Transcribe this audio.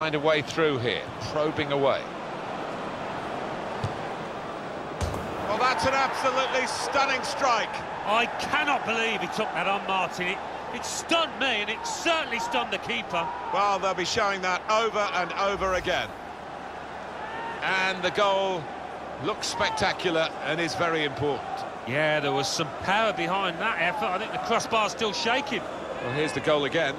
Find a way through here, probing away. Well, that's an absolutely stunning strike. I cannot believe he took that on, Martin. It, it stunned me, and it certainly stunned the keeper. Well, they'll be showing that over and over again. And the goal looks spectacular and is very important. Yeah, there was some power behind that effort. I think the crossbar's still shaking. Well, here's the goal again.